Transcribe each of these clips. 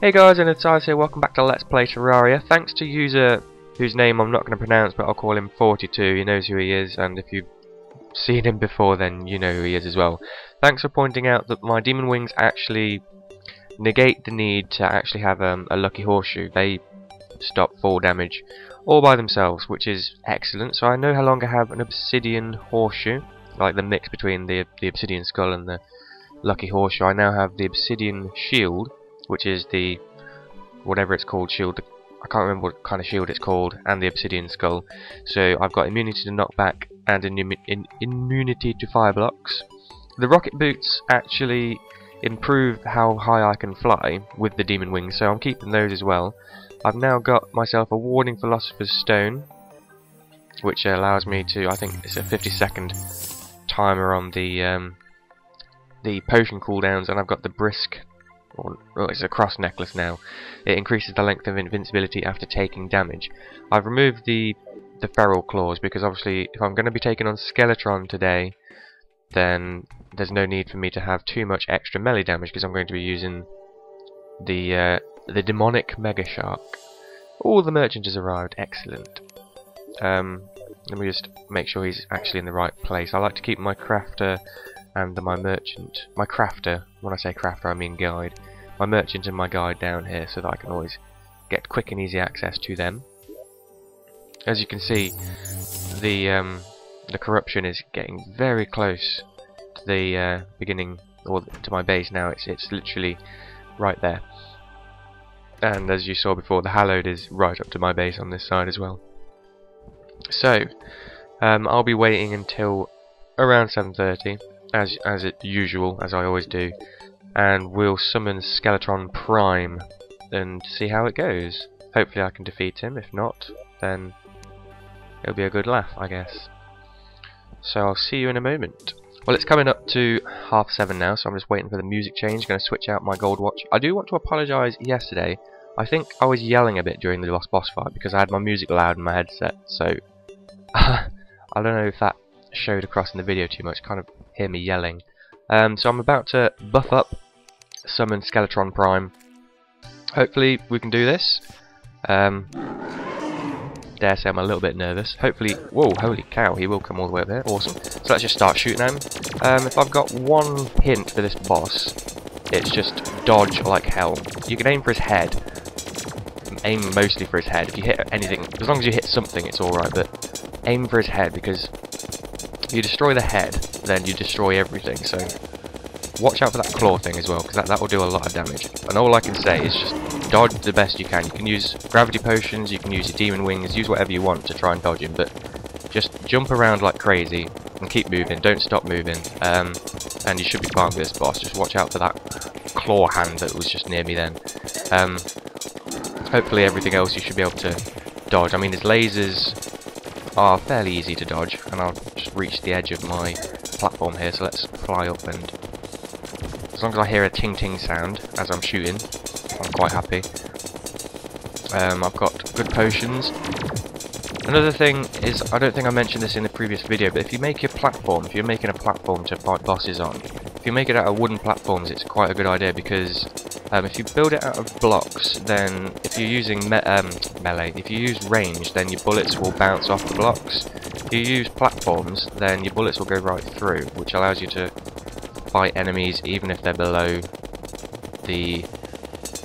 Hey guys, and it's here, welcome back to Let's Play Terraria. Thanks to user whose name I'm not going to pronounce, but I'll call him 42. He knows who he is, and if you've seen him before, then you know who he is as well. Thanks for pointing out that my Demon Wings actually negate the need to actually have um, a Lucky Horseshoe. They stop fall damage all by themselves, which is excellent. So I no longer have an Obsidian Horseshoe, like the mix between the, the Obsidian Skull and the Lucky Horseshoe. I now have the Obsidian Shield, which is the whatever it's called shield. I can't remember what kind of shield it's called, and the obsidian skull. So I've got immunity to knockback and in immunity to fire blocks. The rocket boots actually improve how high I can fly with the demon wings, so I'm keeping those as well. I've now got myself a warding philosopher's stone, which allows me to. I think it's a 50 second timer on the um, the potion cooldowns, and I've got the brisk or, it's a cross necklace now. It increases the length of invincibility after taking damage. I've removed the the feral claws because obviously if I'm going to be taking on Skeletron today then there's no need for me to have too much extra melee damage because I'm going to be using the uh, the demonic megashark. All the merchant has arrived. Excellent. Um, let me just make sure he's actually in the right place. I like to keep my crafter and my merchant, my crafter, when I say crafter I mean guide, my merchant and my guide down here so that I can always get quick and easy access to them. As you can see, the um, the corruption is getting very close to the uh, beginning or to my base now. It's it's literally right there. And as you saw before, the hallowed is right up to my base on this side as well. So, um, I'll be waiting until around 7.30 as as usual, as I always do, and we'll summon Skeletron Prime and see how it goes. Hopefully I can defeat him, if not, then it'll be a good laugh, I guess. So I'll see you in a moment. Well, it's coming up to half seven now, so I'm just waiting for the music change. Going to switch out my gold watch. I do want to apologise yesterday. I think I was yelling a bit during the last boss fight because I had my music loud in my headset, so I don't know if that showed across in the video too much. Kind of hear me yelling. Um, so I'm about to buff up, summon Skeletron Prime. Hopefully we can do this. Um, dare say I'm a little bit nervous. Hopefully, whoa, holy cow, he will come all the way up there. Awesome. So let's just start shooting him. Um, if I've got one hint for this boss, it's just dodge like hell. You can aim for his head. Aim mostly for his head. If you hit anything, as long as you hit something, it's alright, but aim for his head because you destroy the head, then you destroy everything, so watch out for that claw thing as well, because that, that will do a lot of damage. And all I can say is just dodge the best you can. You can use gravity potions, you can use your demon wings, use whatever you want to try and dodge him, but just jump around like crazy and keep moving, don't stop moving, um, and you should be fine with this boss. Just watch out for that claw hand that was just near me then. Um, hopefully everything else you should be able to dodge. I mean, his lasers are fairly easy to dodge, and I'll just reach the edge of my platform here, so let's fly up and... As long as I hear a ting-ting sound as I'm shooting, I'm quite happy. Um, I've got good potions. Another thing is, I don't think I mentioned this in the previous video, but if you make your platform, if you're making a platform to fight bosses on, if you make it out of wooden platforms, it's quite a good idea because um, if you build it out of blocks, then if you're using me um, melee, if you use range, then your bullets will bounce off the blocks. If you use platforms, then your bullets will go right through, which allows you to fight enemies even if they're below the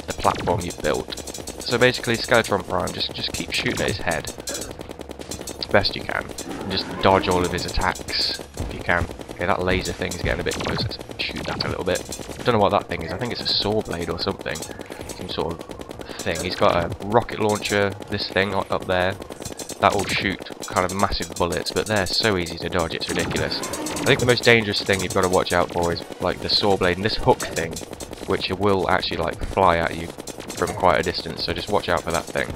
the platform you've built. So basically, Skeletron Prime, just just keep shooting at his head As best you can, and just dodge all of his attacks if you can. Okay, that laser thing is getting a bit closer. Shoot that a little bit. I don't know what that thing is. I think it's a saw blade or something. Some sort of thing. He's got a rocket launcher, this thing up there. That will shoot kind of massive bullets, but they're so easy to dodge, it's ridiculous. I think the most dangerous thing you've got to watch out for is like the saw blade and this hook thing, which will actually like fly at you from quite a distance, so just watch out for that thing.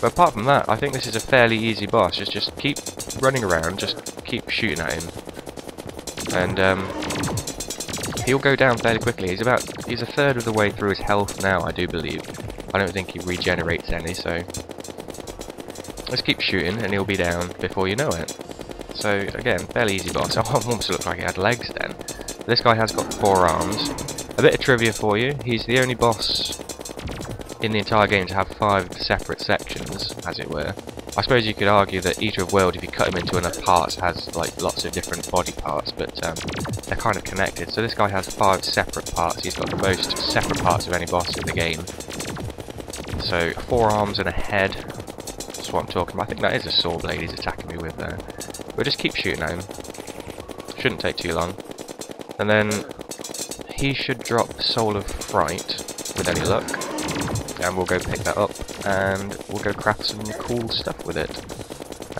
But apart from that, I think this is a fairly easy boss. Just just keep running around, just keep shooting at him. And um, he'll go down fairly quickly. He's about he's a third of the way through his health now, I do believe. I don't think he regenerates any, so let's keep shooting and he'll be down before you know it. So again, fairly easy boss. Oh, almost looked like he had legs then. This guy has got four arms. A bit of trivia for you, he's the only boss in the entire game to have five separate sections, as it were. I suppose you could argue that Eater of World, if you cut him into enough parts, has like lots of different body parts, but um, they're kind of connected. So this guy has five separate parts. He's got the most separate parts of any boss in the game. So four arms and a head. That's what I'm talking about. I think that is a saw blade he's attacking me with there. We'll just keep shooting at him. Shouldn't take too long. And then he should drop Soul of Fright with any luck. And we'll go pick that up and we'll go craft some cool stuff with it.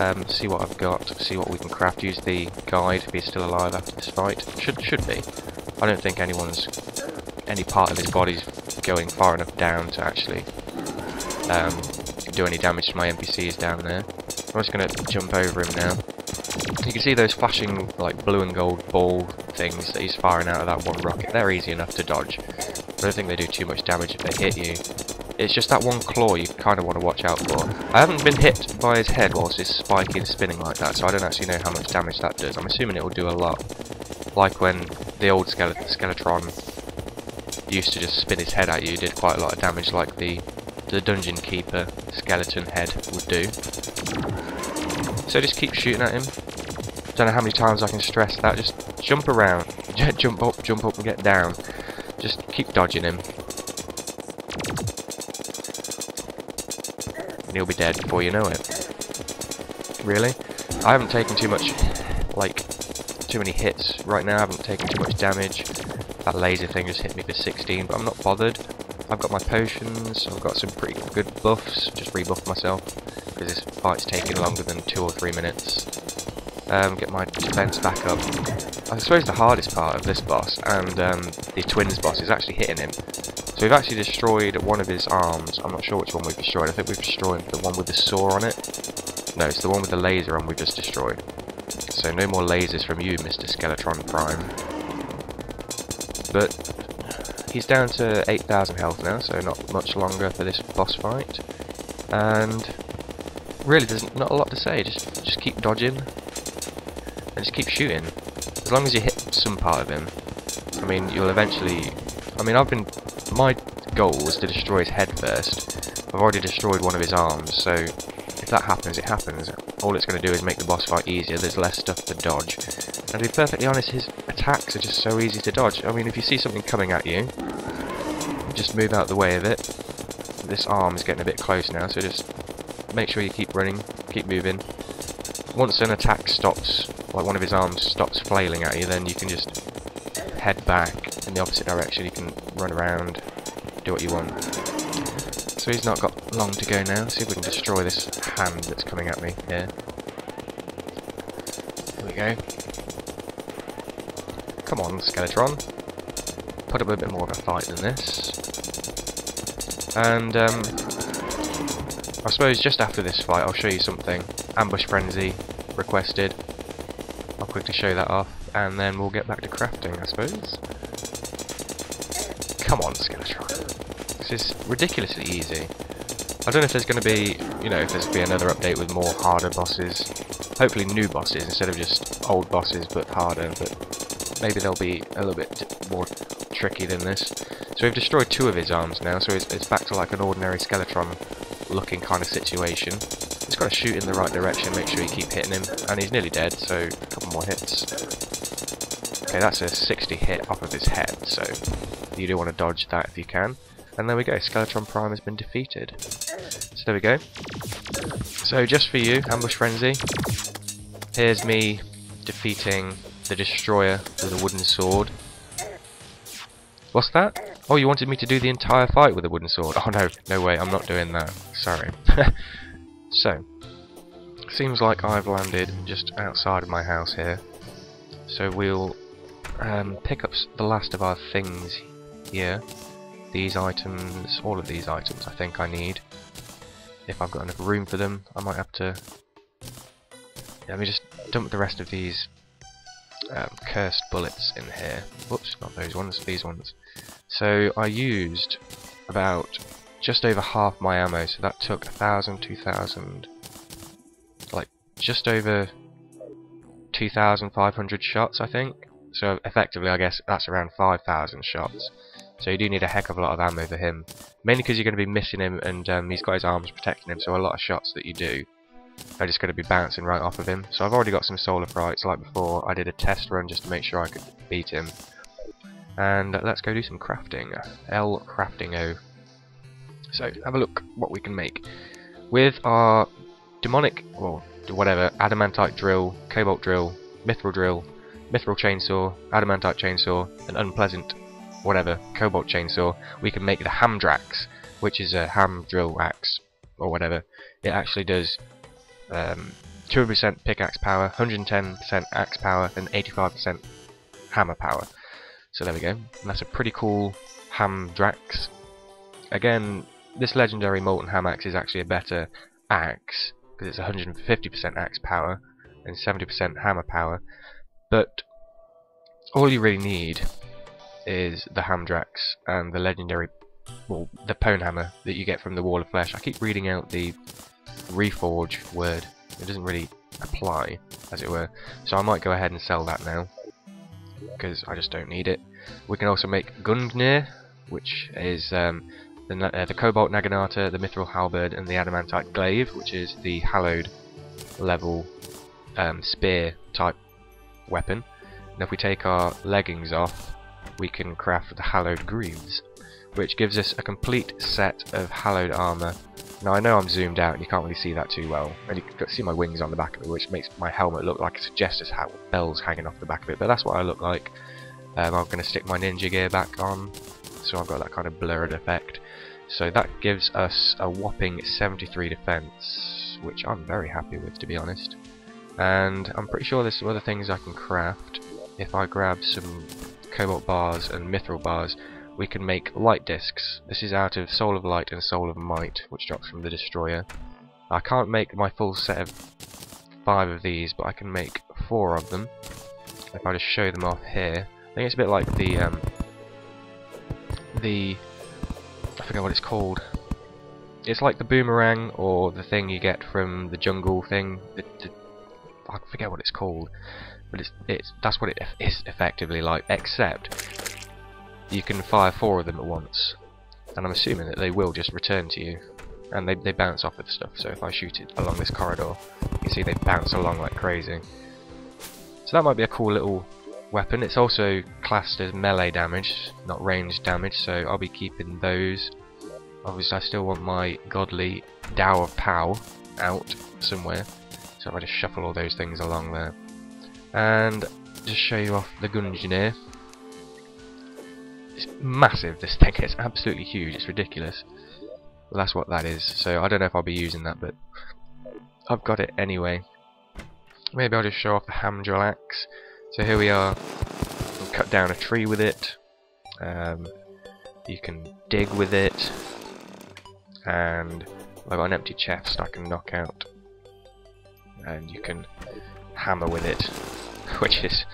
Um, see what I've got, see what we can craft. Use the guide if he's still alive after this fight. Should should be. I don't think anyone's any part of his body's going far enough down to actually um, do any damage to my NPCs down there. I'm just going to jump over him now. You can see those flashing like blue and gold ball things that he's firing out of that one rocket. They're easy enough to dodge. I don't think they do too much damage if they hit you. It's just that one claw you kind of want to watch out for. I haven't been hit by his head whilst he's spiking and spinning like that, so I don't actually know how much damage that does. I'm assuming it will do a lot. Like when the old Skeletron used to just spin his head at you, did quite a lot of damage like the the Dungeon Keeper skeleton head would do. So just keep shooting at him. Don't know how many times I can stress that. Just jump around. jump up, jump up and get down. Just keep dodging him. And he'll be dead before you know it. Really? I haven't taken too much, like, too many hits right now. I haven't taken too much damage. That laser thing just hit me for 16, but I'm not bothered. I've got my potions, I've got some pretty good buffs, just rebuff myself, because this fight's taking longer than two or three minutes. Um, get my defense back up. I suppose the hardest part of this boss, and um, the twins boss, is actually hitting him. So we've actually destroyed one of his arms, I'm not sure which one we've destroyed, I think we've destroyed the one with the saw on it. No, it's the one with the laser on we've just destroyed. So no more lasers from you, Mr. Skeletron Prime. But He's down to 8,000 health now, so not much longer for this boss fight. And really, there's not a lot to say. Just just keep dodging and just keep shooting. As long as you hit some part of him, I mean, you'll eventually. I mean, I've been. My goal was to destroy his head first. I've already destroyed one of his arms, so if that happens, it happens. All it's going to do is make the boss fight easier. There's less stuff to dodge. And to be perfectly honest, his attacks are just so easy to dodge. I mean, if you see something coming at you, just move out the way of it. This arm is getting a bit close now, so just make sure you keep running, keep moving. Once an attack stops, like one of his arms stops flailing at you, then you can just head back in the opposite direction. You can run around, do what you want. So he's not got long to go now. See if we can destroy this hand that's coming at me here. There we go. Come on, Skeletron. Put up a bit more of a fight than this. And, um, I suppose just after this fight I'll show you something. Ambush Frenzy requested. I'll quickly show that off, and then we'll get back to crafting, I suppose. Come on, Skeletron. This is ridiculously easy. I don't know if there's going to be, you know, if there's be another update with more harder bosses. Hopefully new bosses instead of just old bosses but harder, but maybe they'll be a little bit more tricky than this. So we've destroyed two of his arms now, so it's, it's back to like an ordinary Skeletron looking kind of situation. He's got to shoot in the right direction, make sure you keep hitting him, and he's nearly dead, so a couple more hits. Okay, that's a 60 hit off of his head, so you do want to dodge that if you can. And there we go, Skeletron Prime has been defeated. So there we go. So just for you, Ambush Frenzy, here's me defeating the destroyer with a wooden sword. What's that? Oh, you wanted me to do the entire fight with a wooden sword. Oh no, no way, I'm not doing that. Sorry. so, seems like I've landed just outside of my house here. So we'll um, pick up the last of our things here. These items, all of these items I think I need. If I've got enough room for them, I might have to... let me just dump the rest of these um, cursed bullets in here. Whoops, not those ones, these ones. So I used about just over half my ammo, so that took 1,000, 2,000, like just over 2,500 shots I think. So effectively I guess that's around 5,000 shots. So you do need a heck of a lot of ammo for him. Mainly because you're going to be missing him and um, he's got his arms protecting him, so a lot of shots that you do are just going to be bouncing right off of him. So I've already got some soul of frights, like before. I did a test run just to make sure I could beat him. And let's go do some crafting. L crafting O. So have a look what we can make. With our demonic, well, whatever, adamantite drill, cobalt drill, mithril drill, mithril chainsaw, adamantite chainsaw, and unpleasant, whatever, cobalt chainsaw, we can make the hamdrax, which is a ham drill axe, or whatever. It actually does 200% um, pickaxe power, 110% axe power, and 85% hammer power. So there we go. And that's a pretty cool hamdrax. Again, this legendary molten ham axe is actually a better axe because it's 150% axe power and 70% hammer power. But all you really need is the hamdrax and the legendary, well, the Pwnhammer that you get from the wall of flesh. I keep reading out the reforge word. It doesn't really apply, as it were. So I might go ahead and sell that now because I just don't need it. We can also make Gungnir, which is um, the, uh, the Cobalt Naginata, the Mithril Halberd, and the Adamantite Glaive, which is the Hallowed level um, spear type weapon. And if we take our leggings off, we can craft the Hallowed Greaves, which gives us a complete set of Hallowed armor. Now I know I'm zoomed out and you can't really see that too well, and you can see my wings on the back of it, which makes my helmet look like a Jester's hat with bells hanging off the back of it, but that's what I look like. Um, I'm going to stick my ninja gear back on, so I've got that kind of blurred effect. So that gives us a whopping 73 defense, which I'm very happy with to be honest. And I'm pretty sure there's some other things I can craft. If I grab some cobalt bars and mithril bars, we can make light discs. This is out of Soul of Light and Soul of Might, which drops from the Destroyer. I can't make my full set of five of these, but I can make four of them. If I just show them off here, I think it's a bit like the um, the I forget what it's called. It's like the boomerang or the thing you get from the jungle thing. The, the, I forget what it's called, but it's it's that's what it is effectively like. Except you can fire four of them at once, and I'm assuming that they will just return to you, and they they bounce off of stuff. So if I shoot it along this corridor, you see they bounce along like crazy. So that might be a cool little weapon. It's also classed as melee damage, not ranged damage, so I'll be keeping those. Obviously I still want my godly Dao of Pow out somewhere, so if I just shuffle all those things along there. And just show you off the Gungnir. It's massive, this thing, it's absolutely huge, it's ridiculous. Well, that's what that is, so I don't know if I'll be using that, but I've got it anyway. Maybe I'll just show off the Hamdrill axe. So here we are, cut down a tree with it, um, you can dig with it, and I've got an empty chest I can knock out, and you can hammer with it, which is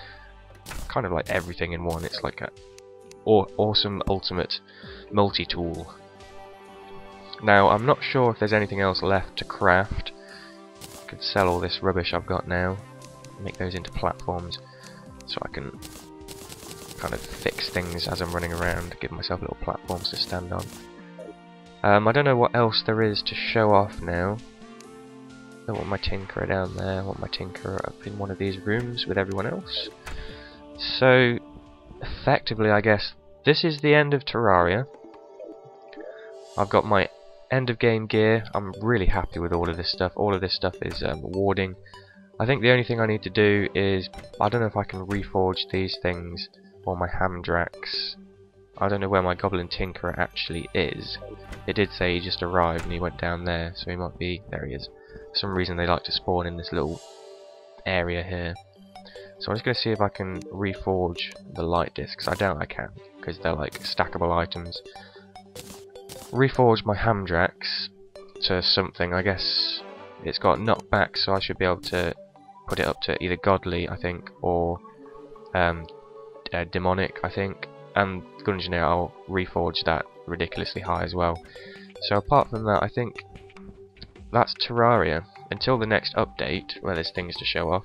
kind of like everything in one, it's like a aw awesome ultimate multi-tool. Now I'm not sure if there's anything else left to craft, I could sell all this rubbish I've got now, make those into platforms so I can kind of fix things as I'm running around, give myself little platforms to stand on. Um, I don't know what else there is to show off now. I want my Tinkerer down there, I want my Tinkerer up in one of these rooms with everyone else. So, effectively I guess, this is the end of Terraria. I've got my end of game gear, I'm really happy with all of this stuff, all of this stuff is um, warding, I think the only thing I need to do is, I don't know if I can reforge these things, or my Hamdrax. I don't know where my Goblin Tinkerer actually is. It did say he just arrived and he went down there, so he might be, there he is. For some reason they like to spawn in this little area here. So I'm just going to see if I can reforge the light discs. I doubt I can, because they're like stackable items. Reforge my Hamdrax to something, I guess it's got knockback, so I should be able to put it up to either godly, I think, or um, uh, demonic, I think. And Gungnir, I'll reforge that ridiculously high as well. So apart from that, I think that's Terraria. Until the next update, where there's things to show off.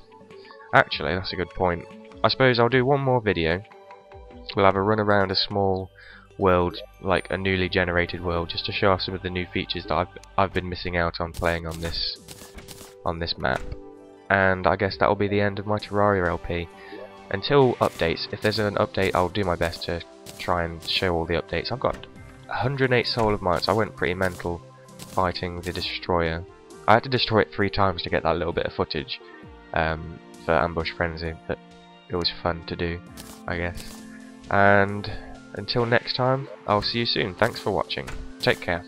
Actually, that's a good point. I suppose I'll do one more video. We'll have a run around a small world, like a newly generated world, just to show off some of the new features that I've I've been missing out on playing on this on this map. And I guess that will be the end of my Terraria LP. Until updates, if there's an update, I'll do my best to try and show all the updates. I've got 108 Soul of so I went pretty mental fighting the Destroyer. I had to destroy it three times to get that little bit of footage um, for Ambush Frenzy, but it was fun to do, I guess. And until next time, I'll see you soon. Thanks for watching. Take care.